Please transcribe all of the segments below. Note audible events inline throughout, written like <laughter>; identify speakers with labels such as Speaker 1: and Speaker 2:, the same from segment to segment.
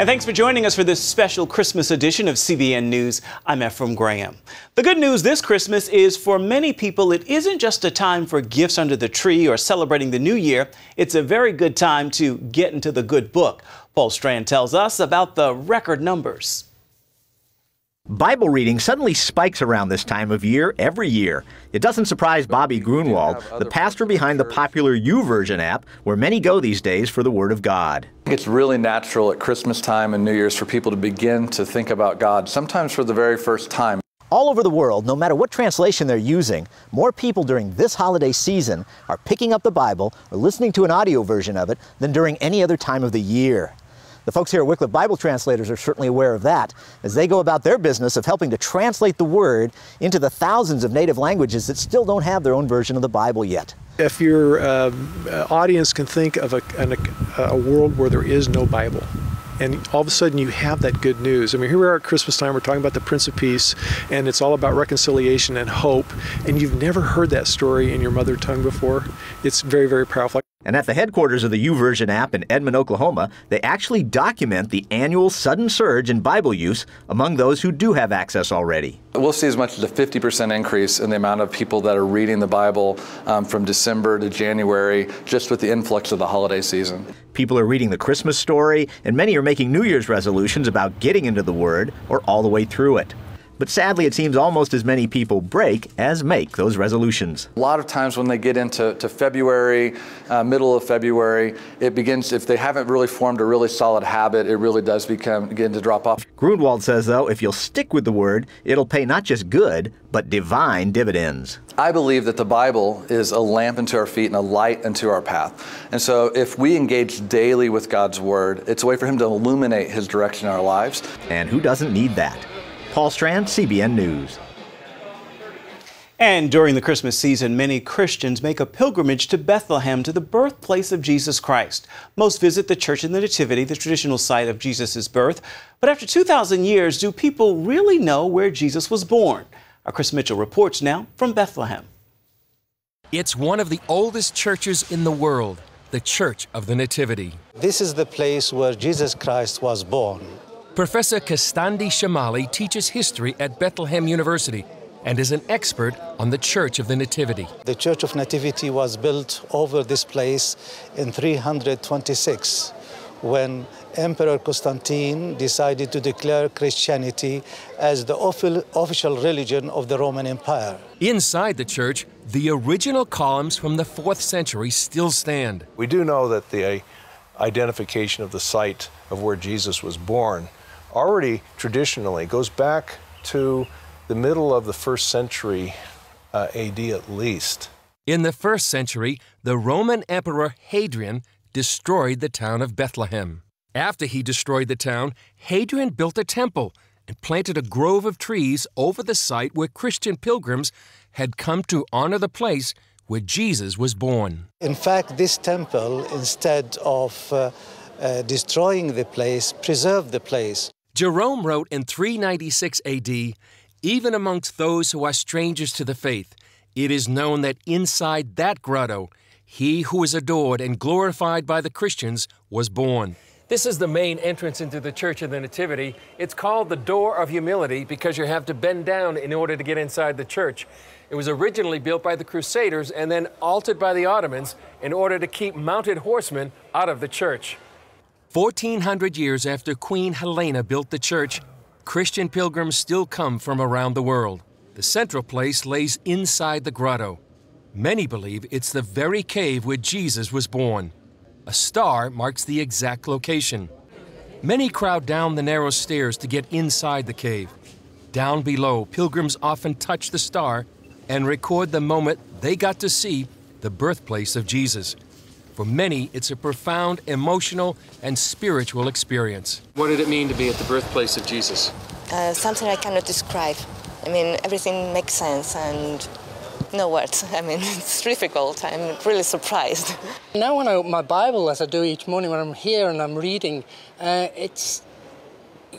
Speaker 1: And thanks for joining us for this special Christmas edition of CBN News. I'm Efrem Graham. The good news this Christmas is for many people, it isn't just a time for gifts under the tree or celebrating the new year. It's a very good time to get into the good book. Paul Strand tells us about the record numbers.
Speaker 2: Bible reading suddenly spikes around this time of year every year. It doesn't surprise Bobby Gruenewald, the pastor behind the popular YouVersion app, where many go these days for the Word of God.
Speaker 3: It's really natural at Christmas time and New Year's for people to begin to think about God, sometimes for the very first time.
Speaker 2: All over the world, no matter what translation they're using, more people during this holiday season are picking up the Bible or listening to an audio version of it than during any other time of the year. The folks here at Wycliffe Bible Translators are certainly aware of that as they go about their business of helping to translate the Word into the thousands of native languages that still don't have their own version of the Bible yet.
Speaker 4: If your uh, audience can think of a, an, a world where there is no Bible, and all of a sudden you have that good news. I mean, here we are at Christmas time, we're talking about the Prince of Peace, and it's all about reconciliation and hope, and you've never heard that story in your mother tongue before. It's very, very powerful.
Speaker 2: And at the headquarters of the YouVersion app in Edmond, Oklahoma, they actually document the annual sudden surge in Bible use among those who do have access already.
Speaker 3: We'll see as much as a 50% increase in the amount of people that are reading the Bible um, from December to January, just with the influx of the holiday season.
Speaker 2: People are reading the Christmas story, and many are making New Year's resolutions about getting into the Word or all the way through it. But sadly, it seems almost as many people break as make those resolutions.
Speaker 3: A lot of times when they get into to February, uh, middle of February, it begins, if they haven't really formed a really solid habit, it really does become begin to drop off.
Speaker 2: Gruenewald says, though, if you'll stick with the word, it'll pay not just good, but divine dividends.
Speaker 3: I believe that the Bible is a lamp unto our feet and a light unto our path. And so if we engage daily with God's word, it's a way for him to illuminate his direction in our lives.
Speaker 2: And who doesn't need that? Paul Strand, CBN News.
Speaker 1: And during the Christmas season, many Christians make a pilgrimage to Bethlehem, to the birthplace of Jesus Christ. Most visit the Church of the Nativity, the traditional site of Jesus' birth. But after 2,000 years, do people really know where Jesus was born? Our Chris Mitchell reports now from Bethlehem.
Speaker 5: It's one of the oldest churches in the world, the Church of the Nativity.
Speaker 6: This is the place where Jesus Christ was born.
Speaker 5: Professor Qustandi Shomali teaches history at Bethlehem University and is an expert on the Church of the Nativity.
Speaker 6: The Church of Nativity was built over this place in 326 when Emperor Constantine decided to declare Christianity as the official religion of the Roman Empire.
Speaker 5: Inside the church, the original columns from the 4th century still stand.
Speaker 7: We do know that the identification of the site of where Jesus was born already traditionally goes back to the middle of the first century uh, AD at least.
Speaker 5: In the first century, the Roman Emperor Hadrian destroyed the town of Bethlehem. After he destroyed the town, Hadrian built a temple and planted a grove of trees over the site where Christian pilgrims had come to honor the place where Jesus was born.
Speaker 6: In fact, this temple, instead of uh, uh, destroying the place, preserved the place.
Speaker 5: Jerome wrote in 396 AD Even amongst those who are strangers to the faith, it is known that inside that grotto, he who is adored and glorified by the Christians was born. This is the main entrance into the Church of the Nativity. It's called the Door of Humility because you have to bend down in order to get inside the church. It was originally built by the Crusaders and then altered by the Ottomans in order to keep mounted horsemen out of the church. 1,400 years after Queen Helena built the church, Christian pilgrims still come from around the world. The central place lays inside the grotto. Many believe it's the very cave where Jesus was born. A star marks the exact location. Many crowd down the narrow stairs to get inside the cave. Down below, pilgrims often touch the star and record the moment they got to see the birthplace of Jesus. For many, it's a profound emotional and spiritual experience. What did it mean to be at the birthplace of Jesus?
Speaker 8: Uh, something I cannot describe. I mean, everything makes sense and no words. <laughs> I mean, it's difficult. I'm really surprised. <laughs>
Speaker 9: Now, when I open my Bible, as I do each morning when I'm here and I'm reading, uh, it's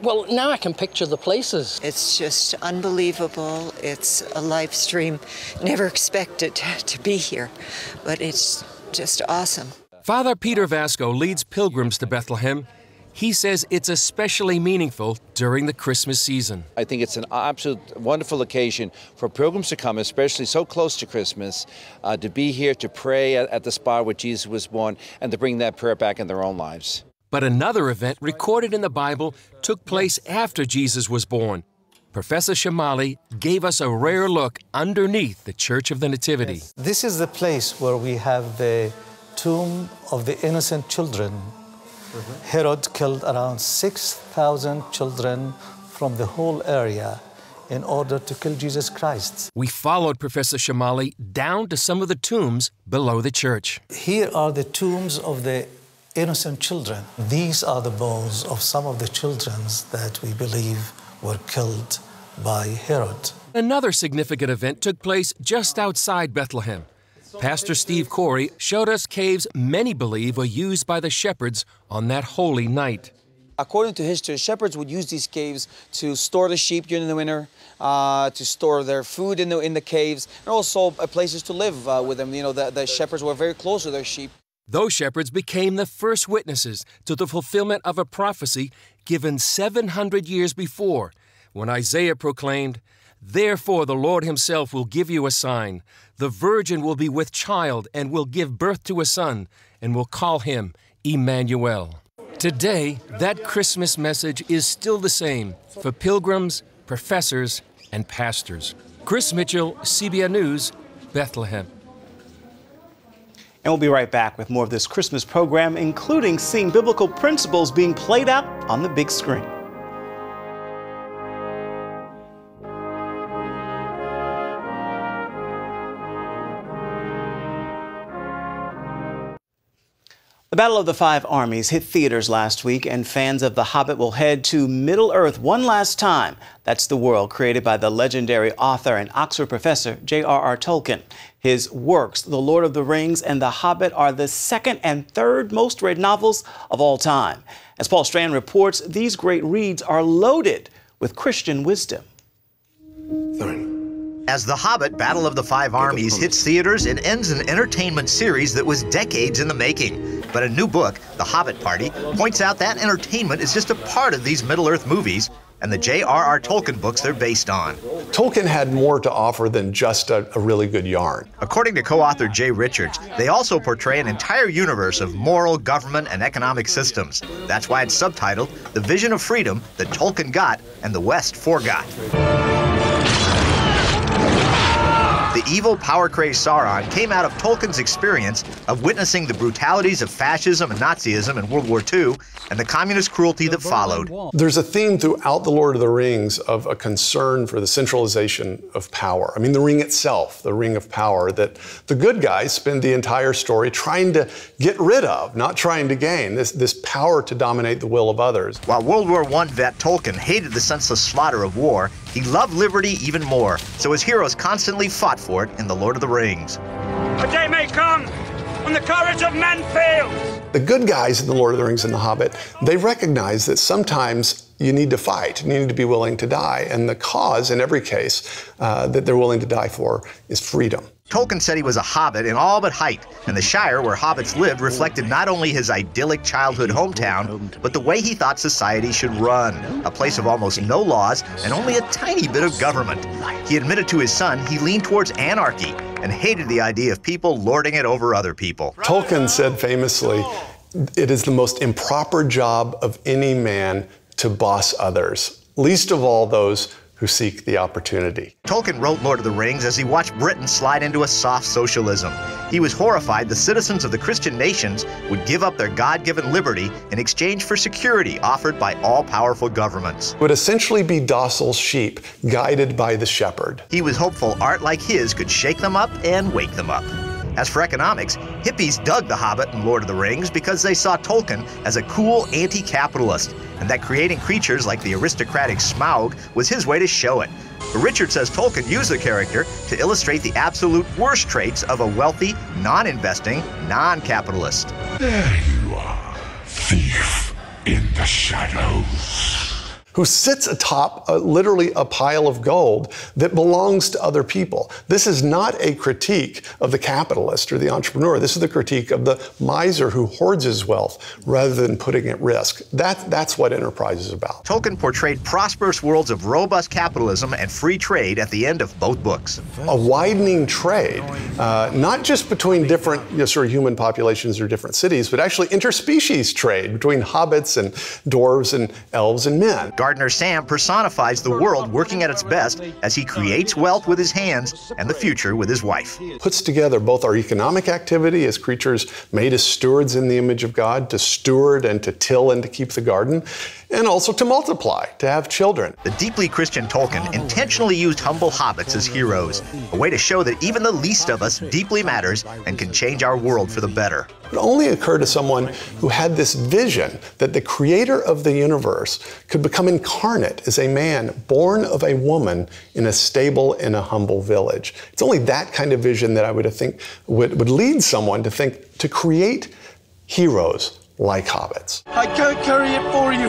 Speaker 9: well, now I can picture the places.
Speaker 10: It's just unbelievable. It's a live stream. Never expected <laughs> to be here, but it's just awesome.
Speaker 5: Father Peter Vasko leads pilgrims to Bethlehem. he says it's especially meaningful during the Christmas season.
Speaker 11: I think it's an absolute wonderful occasion for pilgrims to come, especially so close to Christmas, uh, to be here to pray at, at the spot where Jesus was born and to bring that prayer back in their own lives.
Speaker 5: But another event recorded in the Bible took place after Jesus was born. Professor Shomali gave us a rare look underneath the Church of the Nativity. Yes.
Speaker 6: This is the place where we have the tomb of the innocent children Mm-hmm. Herod killed around 6,000 children from the whole area in order to kill Jesus Christ.
Speaker 5: We followed Professor Shomali down to some of the tombs below the church.
Speaker 6: Here are the tombs of the innocent children. These are the bones of some of the children that we believe were killed by Herod.
Speaker 5: Another significant event took place just outside Bethlehem. Pastor Steve Khoury showed us caves many believe were used by the shepherds on that holy night.
Speaker 12: According to history, shepherds would use these caves to store the sheep during the winter, uh, to store their food in the, in the caves, and also uh, places to live uh, with them. You know, the, the shepherds were very close to their sheep.
Speaker 5: Those shepherds became the first witnesses to the fulfillment of a prophecy given 700 years before, when Isaiah proclaimed, Therefore, the Lord Himself will give you a sign. The virgin will be with child and will give birth to a son, and will call him Emmanuel. Today, that Christmas message is still the same for pilgrims, professors, and pastors. Chris Mitchell, CBN News, Bethlehem.
Speaker 1: And we'll be right back with more of this Christmas program, including seeing biblical principles being played out on the big screen. The Battle of the Five Armies hit theaters last week, and fans of The Hobbit will head to Middle Earth one last time. That's the world created by the legendary author and Oxford professor J.R.R. Tolkien. His works, The Lord of the Rings and The Hobbit, are the second and third most read novels of all time. As Paul Strand reports, these great reads are loaded with Christian wisdom.
Speaker 2: As The Hobbit Battle of the Five Armies hits theaters, it ends an entertainment series that was decades in the making. But a new book, The Hobbit Party, points out that entertainment is just a part of these Middle Earth movies and the J.R.R. Tolkien books they're based on.
Speaker 13: Tolkien had more to offer than just a, a really good yarn.
Speaker 2: According to co author Jay Richards, they also portray an entire universe of moral, government, and economic systems. That's why it's subtitled The Vision of Freedom That Tolkien Got and the West Forgot. Evil, power-crazed Sauron came out of Tolkien's experience of witnessing the brutalities of fascism and Nazism in World War II and the communist cruelty that followed.
Speaker 13: There's a theme throughout The Lord of the Rings of a concern for the centralization of power. I mean, the ring itself, the ring of power that the good guys spend the entire story trying to get rid of, not trying to gain, this, this power to dominate the will of others.
Speaker 2: While World War I vet Tolkien hated the senseless slaughter of war, he loved liberty even more, so his heroes constantly fought for it in The Lord of the Rings.
Speaker 14: A day may come when the courage of men fails.
Speaker 13: The good guys in The Lord of the Rings and The Hobbit, they recognize that sometimes you need to fight, you need to be willing to die. And the cause, in every case, uh, that they're willing to die for is freedom.
Speaker 2: Tolkien said he was a hobbit in all but height, and the Shire where hobbits lived reflected not only his idyllic childhood hometown, but the way he thought society should run a place of almost no laws and only a tiny bit of government. He admitted to his son he leaned towards anarchy and hated the idea of people lording it over other people.
Speaker 13: Tolkien said famously, It is the most improper job of any man to boss others, least of all those who seek the opportunity.
Speaker 2: Tolkien wrote Lord of the Rings as he watched Britain slide into a soft socialism. He was horrified the citizens of the Christian nations would give up their God given liberty in exchange for security offered by all powerful governments.
Speaker 13: Would essentially be docile sheep guided by the shepherd.
Speaker 2: He was hopeful art like his could shake them up and wake them up. As for economics, hippies dug The Hobbit and Lord of the Rings because they saw Tolkien as a cool anti capitalist, and that creating creatures like the aristocratic Smaug was his way to show it. But Richard says Tolkien used the character to illustrate the absolute worst traits of a wealthy, non investing, non capitalist.
Speaker 15: There you are, thief in the shadows.
Speaker 13: Who sits atop uh, literally a pile of gold that belongs to other people. This is not a critique of the capitalist or the entrepreneur. This is the critique of the miser who hoards his wealth rather than putting at risk. That, that's what enterprise is about.
Speaker 2: Tolkien portrayed prosperous worlds of robust capitalism and free trade at the end of both books.
Speaker 13: A widening trade, uh, not just between different you know, sort of human populations or different cities, but actually interspecies trade between hobbits and dwarves and elves and men.
Speaker 2: Gardener Sam personifies the world working at its best as he creates wealth with his hands and the future with his wife.
Speaker 13: Puts together both our economic activity as creatures made as stewards in the image of God to steward and to till and to keep the garden, and also to multiply, to have children.
Speaker 2: The deeply Christian Tolkien intentionally used humble hobbits as heroes, a way to show that even the least of us deeply matters and can change our world for the better.
Speaker 13: It only occurred to someone who had this vision that the creator of the universe could become incarnate as a man born of a woman in a stable in a humble village. It's only that kind of vision that I would think would, would lead someone to think to create heroes like hobbits.
Speaker 14: I can't carry it for you,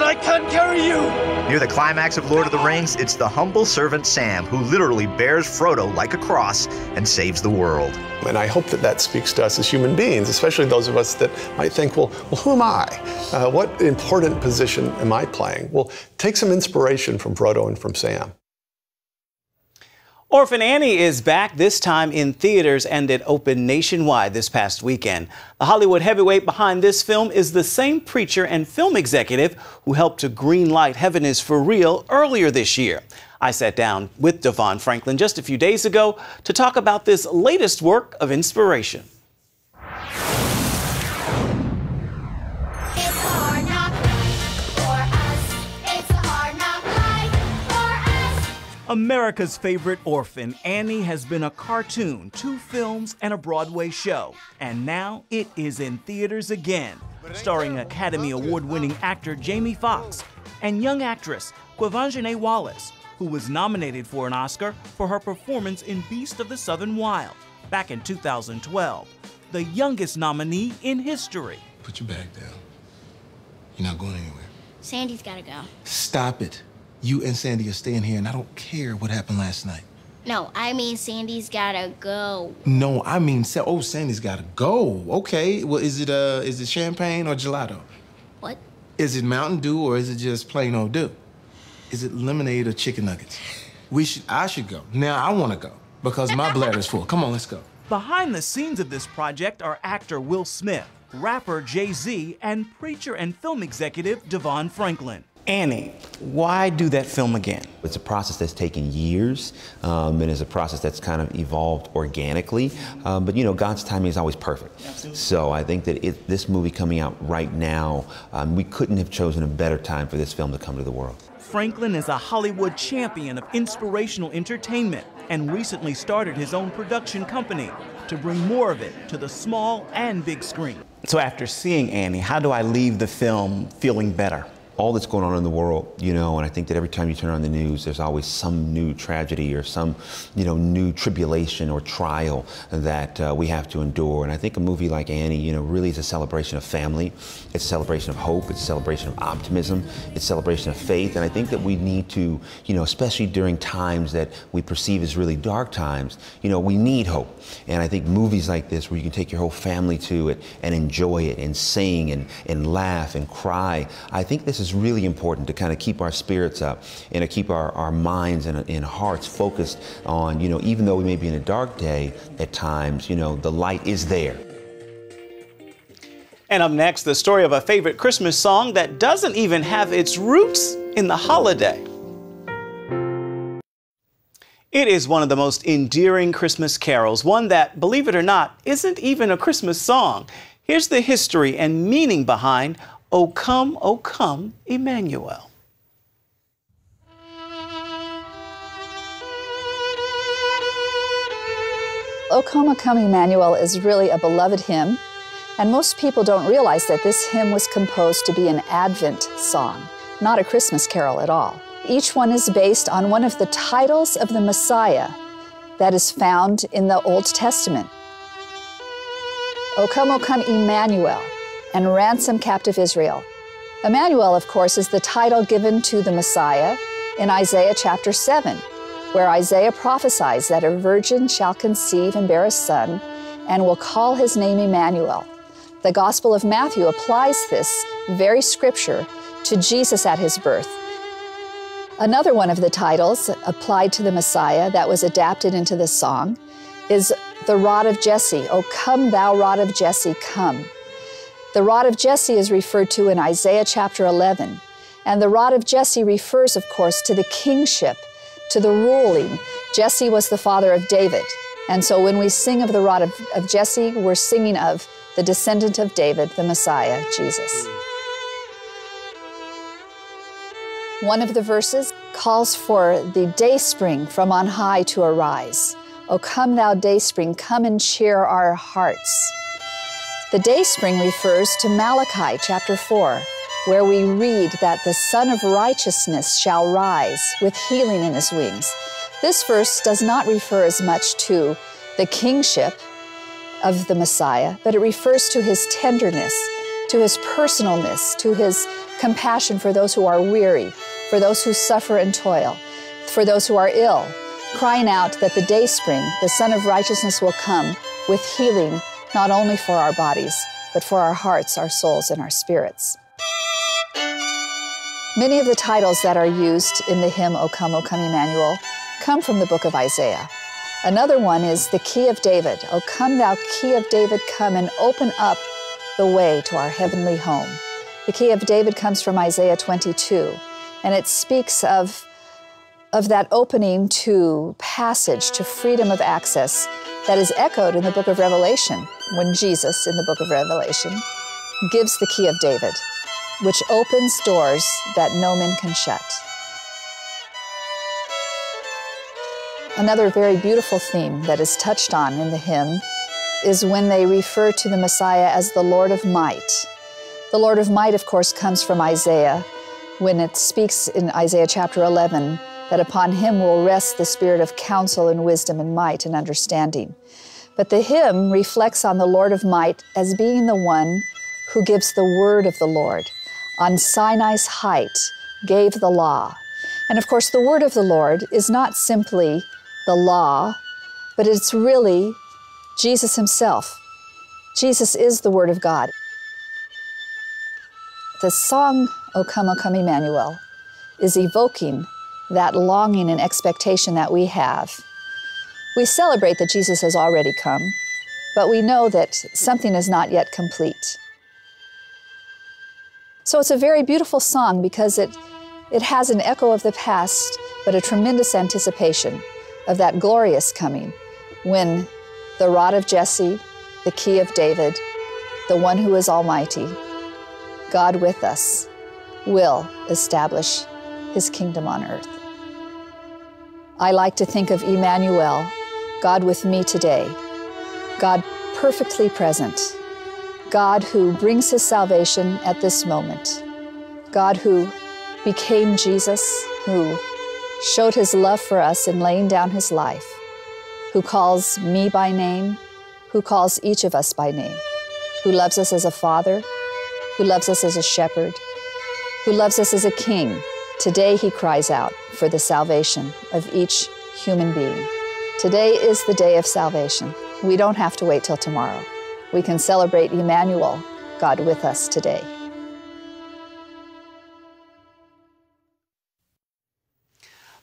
Speaker 14: but I can carry you.
Speaker 2: Near the climax of Lord of the Rings, it's the humble servant Sam who literally bears Frodo like a cross and saves the world.
Speaker 13: And I hope that that speaks to us as human beings, especially those of us that might think, well, well who am I? Uh, what important position am I playing? Well, take some inspiration from Frodo and from Sam.
Speaker 1: Orphan Annie is back, this time in theaters and it opened nationwide this past weekend. The Hollywood heavyweight behind this film is the same preacher and film executive who helped to greenlight Heaven is for Real earlier this year. I sat down with DeVon Franklin just a few days ago to talk about this latest work of inspiration. America's favorite orphan, Annie, has been a cartoon, two films, and a Broadway show. And now it is in theaters again, starring Academy Award winning actor Jamie Foxx and young actress Quvenzhané Wallis, who was nominated for an Oscar for her performance in Beast of the Southern Wild back in 2012, the youngest nominee in history.
Speaker 15: Put your bag down. You're not going anywhere.
Speaker 16: Sandy's gotta go.
Speaker 15: Stop it. You and Sandy are staying here, and I don't care what happened last night.
Speaker 16: No, I mean Sandy's gotta go.
Speaker 15: No, I mean, oh, Sandy's gotta go. Okay, well, is it uh, is it champagne or gelato?
Speaker 16: What?
Speaker 15: Is it Mountain Dew or is it just plain old Dew? Is it lemonade or chicken nuggets? We should, I should go. Now I want to go because my bladder's full. Come on, let's go.
Speaker 1: Behind the scenes of this project are actor Will Smith, rapper Jay Z, and preacher and film executive DeVon Franklin. Annie, why do that film again?
Speaker 17: It's a process that's taken years, um, and it's a process that's kind of evolved organically. Um, but you know, God's timing is always perfect. Absolutely. So I think that it, this movie coming out right now, um, we couldn't have chosen a better time for this film to come to the world.
Speaker 1: Franklin is a Hollywood champion of inspirational entertainment and recently started his own production company to bring more of it to the small and big screen. So after seeing Annie, how do I leave the film feeling better?
Speaker 17: All that's going on in the world, you know, and I think that every time you turn on the news, there's always some new tragedy or some, you know, new tribulation or trial that uh, we have to endure. And I think a movie like Annie, you know, really is a celebration of family. It's a celebration of hope. It's a celebration of optimism. It's a celebration of faith. And I think that we need to, you know, especially during times that we perceive as really dark times, you know, we need hope. And I think movies like this, where you can take your whole family to it and enjoy it and sing and, and laugh and cry, I think this is is really important to kind of keep our spirits up and to keep our, our minds and, and hearts focused on, you know, even though we may be in a dark day at times, you know, the light is there.
Speaker 1: And up next, the story of a favorite Christmas song that doesn't even have its roots in the holiday. It is one of the most endearing Christmas carols, one that, believe it or not, isn't even a Christmas song. Here's the history and meaning behind O come, O come, Emmanuel.
Speaker 18: O Come, O Come, Emmanuel is really a beloved hymn, and most people don't realize that this hymn was composed to be an Advent song, not a Christmas carol at all. Each one is based on one of the titles of the Messiah that is found in the Old Testament. O come, O come, Emmanuel, and ransom captive Israel. Emmanuel, of course, is the title given to the Messiah in Isaiah chapter 7, where Isaiah prophesies that a virgin shall conceive and bear a son and will call his name Emmanuel. The Gospel of Matthew applies this very scripture to Jesus at his birth. Another one of the titles applied to the Messiah that was adapted into the song is the rod of Jesse. O come, thou rod of Jesse, come. The rod of Jesse is referred to in Isaiah chapter 11. And the rod of Jesse refers, of course, to the kingship, to the ruling. Jesse was the father of David. And so when we sing of the rod of, of Jesse, we're singing of the descendant of David, the Messiah, Jesus. One of the verses calls for the dayspring from on high to arise. O come, thou dayspring, come and cheer our hearts. The dayspring refers to Malachi chapter 4, where we read that the Sun of Righteousness shall rise with healing in his wings. This verse does not refer as much to the kingship of the Messiah, but it refers to his tenderness, to his personalness, to his compassion for those who are weary, for those who suffer and toil, for those who are ill, crying out that the day spring, the Sun of Righteousness, will come with healing not only for our bodies, but for our hearts, our souls, and our spirits. Many of the titles that are used in the hymn O Come, O Come Emmanuel come from the book of Isaiah. Another one is the Key of David. O come, thou Key of David, come and open up the way to our heavenly home. The Key of David comes from Isaiah 22 and it speaks of, of that opening to passage, to freedom of access that is echoed in the book of Revelation when Jesus, in the book of Revelation, gives the key of David, which opens doors that no man can shut. Another very beautiful theme that is touched on in the hymn is when they refer to the Messiah as the Lord of Might. The Lord of Might, of course, comes from Isaiah, when it speaks in Isaiah chapter 11 that upon him will rest the spirit of counsel and wisdom and might and understanding. But the hymn reflects on the Lord of might as being the one who gives the word of the Lord. On Sinai's height gave the law. And of course, the word of the Lord is not simply the law, but it's really Jesus himself. Jesus is the word of God. The song O come, O come, Emmanuel, is evoking that longing and expectation that we have. We celebrate that Jesus has already come, but we know that something is not yet complete. So it's a very beautiful song because it, it has an echo of the past, but a tremendous anticipation of that glorious coming when the rod of Jesse, the key of David, the one who is almighty, God with us, will establish his kingdom on earth. I like to think of Emmanuel, God with me today, God perfectly present, God who brings his salvation at this moment, God who became Jesus, who showed his love for us in laying down his life, who calls me by name, who calls each of us by name, who loves us as a father, who loves us as a shepherd, who loves us as a king. Today he cries out for the salvation of each human being. Today is the day of salvation. We don't have to wait till tomorrow. We can celebrate Emmanuel, God with us today.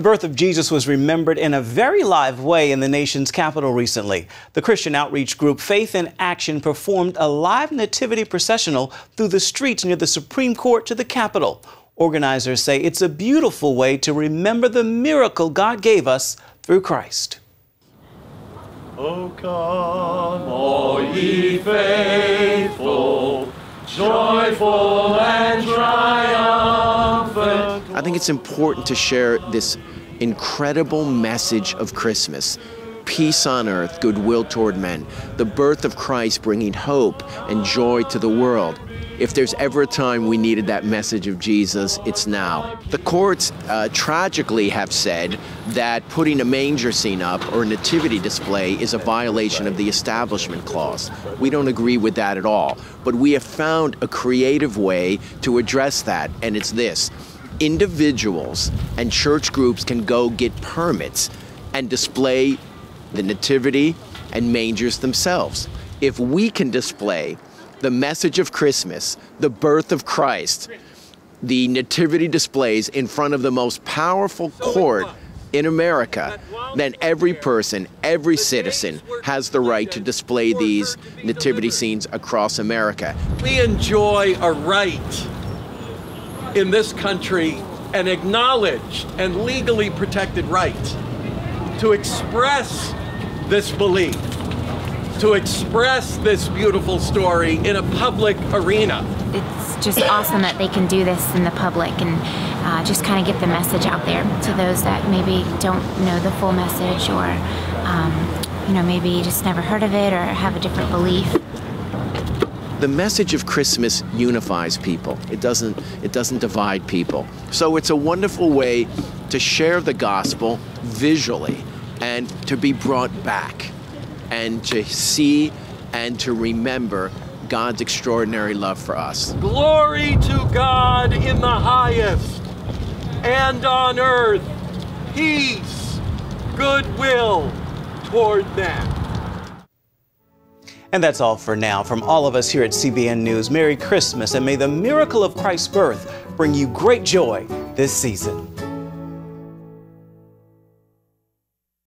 Speaker 1: The birth of Jesus was remembered in a very live way in the nation's capital recently. The Christian outreach group Faith in Action performed a live nativity processional through the streets near the Supreme Court to the Capitol. Organizers say it's a beautiful way to remember the miracle God gave us through Christ.
Speaker 14: Oh, come, all ye faithful, joyful and triumphant.
Speaker 19: I think it's important to share this incredible message of Christmas peace on earth, goodwill toward men, the birth of Christ bringing hope and joy to the world. If there's ever a time we needed that message of Jesus, it's now. The courts uh, tragically have said that putting a manger scene up or a nativity display is a violation of the Establishment Clause. We don't agree with that at all. But we have found a creative way to address that, and it's this individuals and church groups can go get permits and display the nativity and mangers themselves. If we can display the message of Christmas, the birth of Christ, the nativity displays in front of the most powerful court in America, then every person, every citizen has the right to display these nativity scenes across America.
Speaker 20: We enjoy a right in this country, an acknowledged and legally protected right to express this belief, to express this beautiful story in a public arena.
Speaker 21: It's just awesome that they can do this in the public and uh, just kind of get the message out there to those that maybe don't know the full message or, um, you know, maybe just never heard of it or have a different belief.
Speaker 19: The message of Christmas unifies people. It doesn't it doesn't divide people. So it's a wonderful way to share the gospel visually and to be brought back and to see and to remember God's extraordinary love for us.
Speaker 20: Glory to God in the highest, and on earth, peace, goodwill toward them.
Speaker 1: And that's all for now. From all of us here at CBN News, Merry Christmas, and may the miracle of Christ's birth bring you great joy this season.